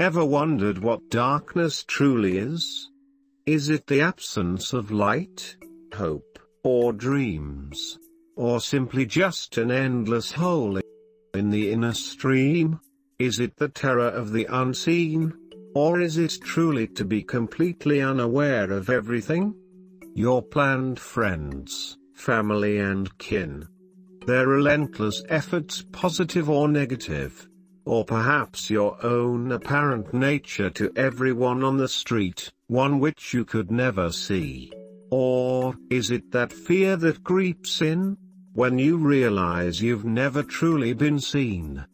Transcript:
Ever wondered what darkness truly is? Is it the absence of light, hope, or dreams? Or simply just an endless hole in the inner stream? Is it the terror of the unseen? Or is it truly to be completely unaware of everything? Your planned friends, family and kin. Their relentless efforts positive or negative or perhaps your own apparent nature to everyone on the street, one which you could never see? Or, is it that fear that creeps in? When you realize you've never truly been seen,